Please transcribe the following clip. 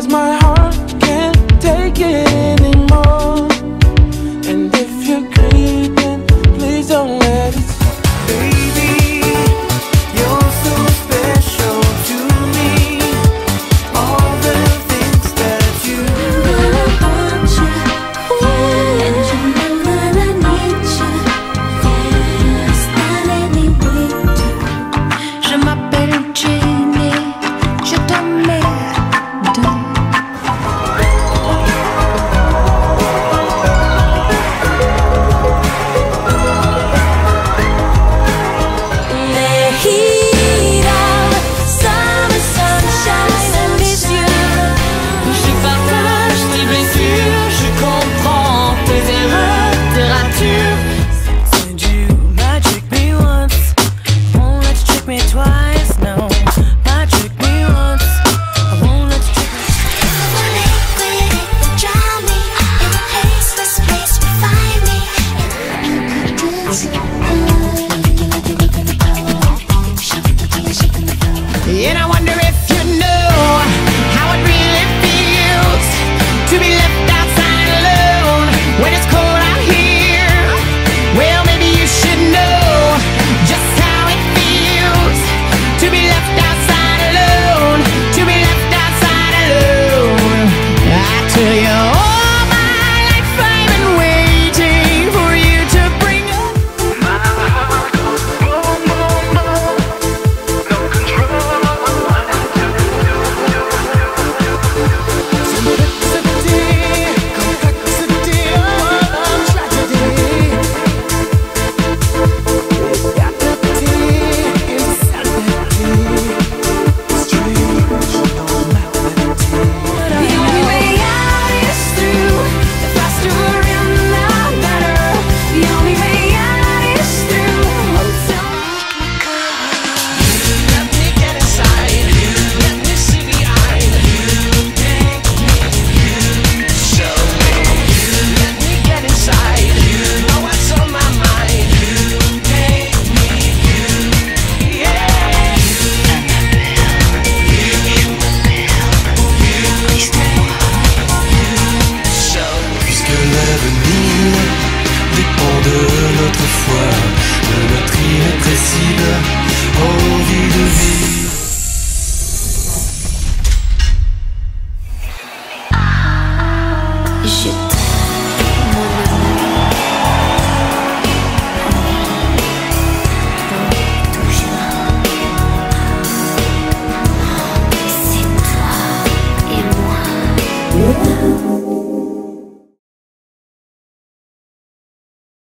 Cause my And I want